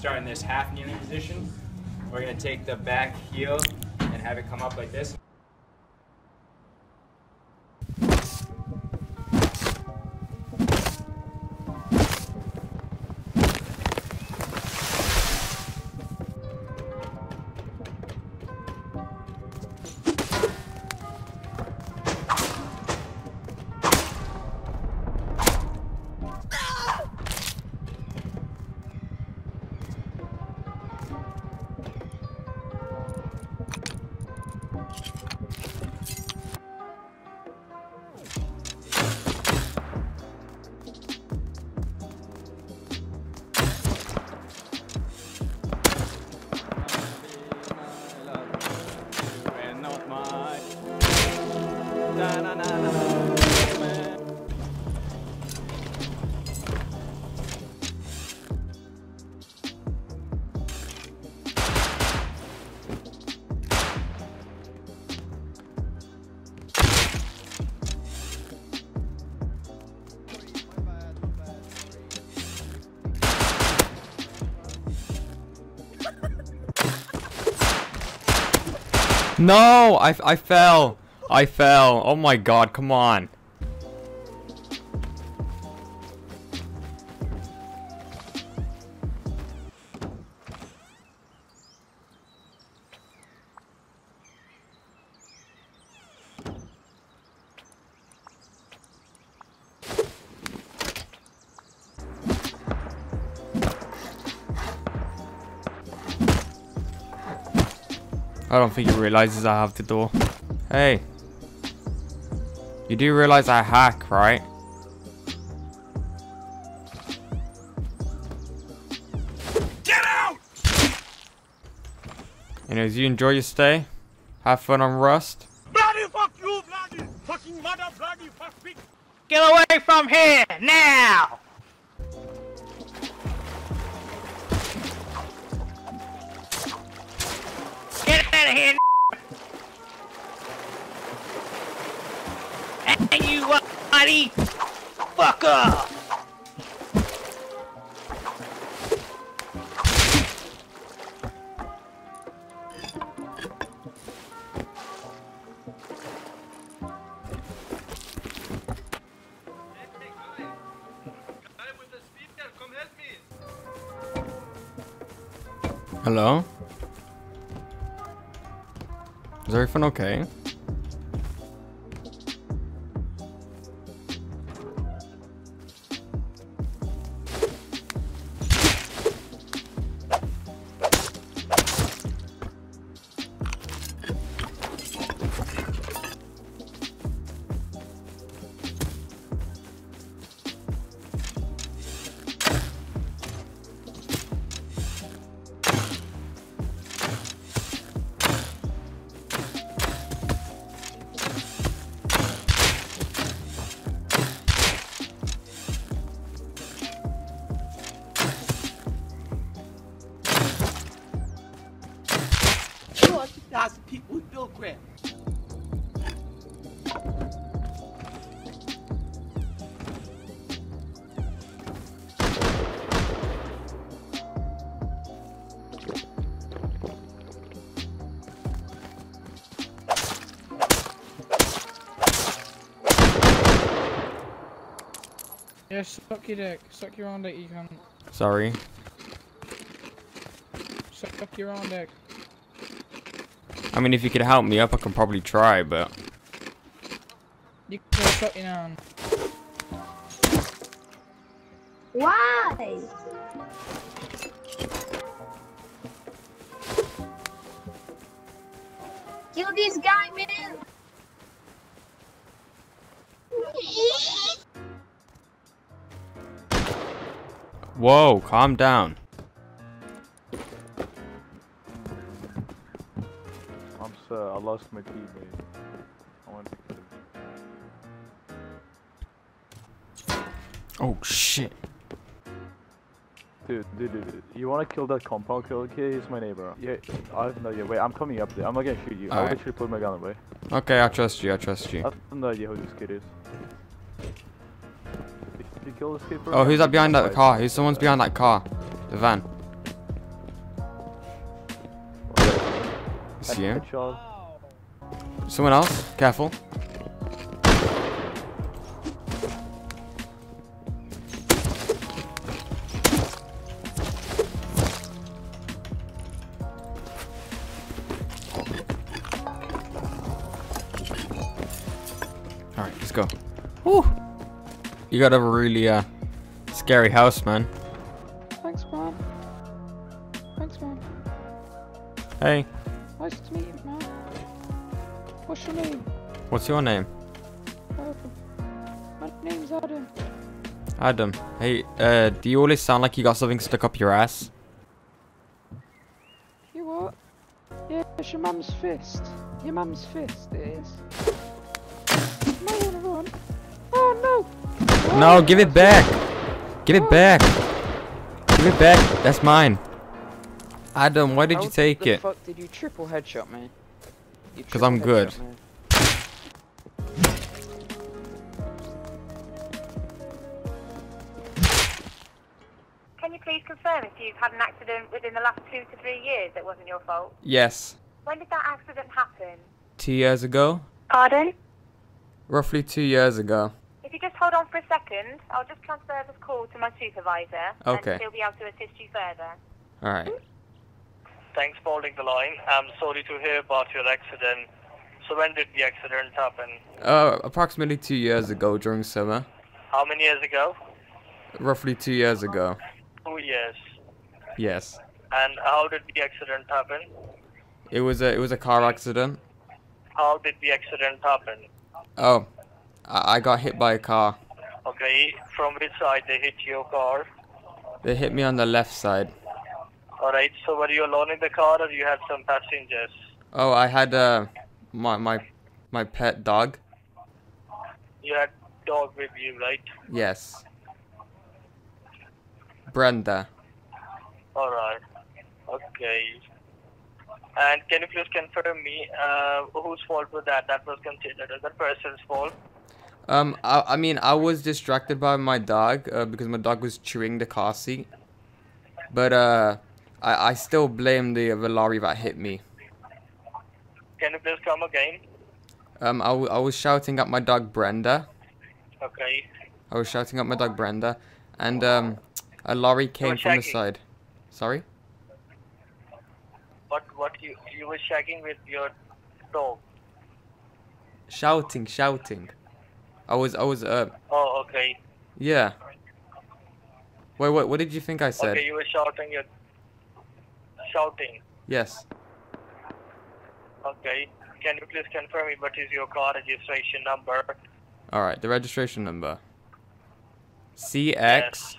start in this half kneeling position. We're gonna take the back heel and have it come up like this. No, I, I fell. I fell. Oh my god, come on. I don't think he realizes I have the door. Hey. You do realize I hack, right? Get out! Anyways, you enjoy your stay? Have fun on Rust? Bloody fuck you, bloody fucking mother, bloody fuck pig! Get away from here, now! Out of here, And you, buddy! Fuck off! Hello? Is everything okay? People with Bill Graham. Yeah, suck your dick. Suck your own dick, you can. Sorry. Suck your own dick. I mean, if you could help me up, I can probably try, but... You can suck your own. Why? Kill this guy, man! Whoa, calm down. lost my key, but I want to pick it. Oh shit. Dude, dude, dude, you wanna kill that compound killer kid? He's my neighbor. Yeah, I have no idea. Wait, I'm coming up there. I'm not gonna shoot you. All I right. literally put my gun away. Okay, I trust you. I trust you. I have no idea who this kid is. Did you kill this kid Oh, who's that behind that car? Who's someone's behind that car? The van. See him? Someone else? Careful. Alright, let's go. Woo! You got a really uh scary house, man. Thanks, man. Thanks, man. Hey, What's your name? what's your name? Oh, my name's Adam. Adam. Hey, uh, do you always sound like you got something stuck up your ass? You what? Yeah, it's your mum's fist. Your mum's fist, it is. Might wanna run. Oh no! No, Oh, give it back. Give it back. Give it back. That's mine. Adam, why did How you take the it? fuck did you triple headshot me? You 'Cause I'm good. Can you please confirm if you've had an accident within the last two to three years that wasn't your fault? Yes. When did that accident happen? Two years ago? Pardon? Roughly two years ago. If you just hold on for a second, I'll just transfer this call to my supervisor. Okay. And he'll be able to assist you further. Alright. Thanks for holding the line. I'm sorry to hear about your accident. So when did the accident happen? Uh, approximately two years ago during summer. How many years ago? Roughly two years ago. Two years. Yes. And how did the accident happen? It was a it was a car accident. How did the accident happen? Oh, I, I got hit by a car. Okay, from which side they hit your car? They hit me on the left side. Alright, so were you alone in the car or you had some passengers? Oh, I had uh my my my pet dog. You had dog with you, right? Yes. Brenda. Alright. Okay. And can you please confirm me uh, whose fault was that? That was considered as a person's fault. Um, I, I mean, I was distracted by my dog uh, because my dog was chewing the car seat. But uh, I, I still blame the, the lorry that hit me. Can you please come again? Um, I, w- I was shouting at my dog Brenda. Okay. I was shouting at my dog Brenda, and um, a lorry came from the side. Sorry. What what you you were shagging with your dog? Shouting, shouting. I was, I was, uh, Oh, okay. yeah. Wait, what, what did you think I said? Okay, you were shouting your shouting. Yes. Okay. Can you please confirm me what is your car registration number? All right, the registration number. CX Yes.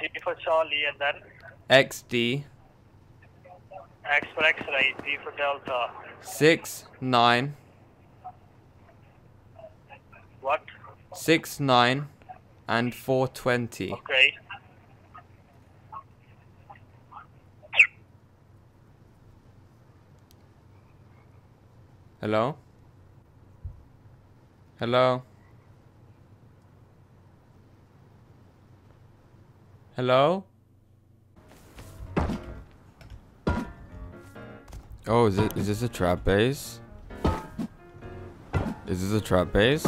C for Charlie and then XD X for X-ray, D for Delta. six nine What? six nine and four twenty. Okay. Hello. Hello. Hello. Oh, is it is this a trap base? Is this a trap base?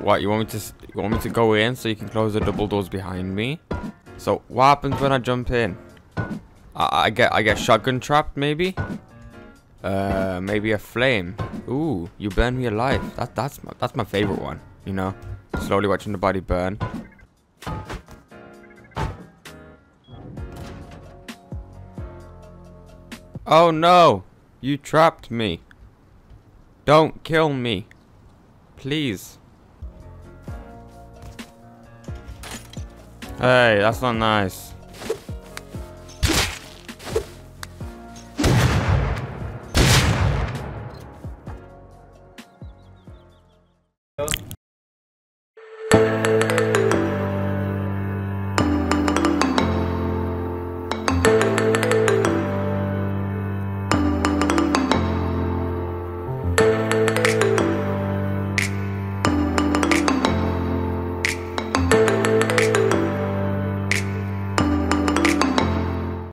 What you want me to you want me to go in so you can close the double doors behind me? So what happens when I jump in? I, I get I get shotgun trapped maybe? Uh, maybe a flame. Ooh, you burn me alive. That that's my that's my favorite one. You know, slowly watching the body burn. Oh no! You trapped me. Don't kill me. Please. Hey, that's not nice.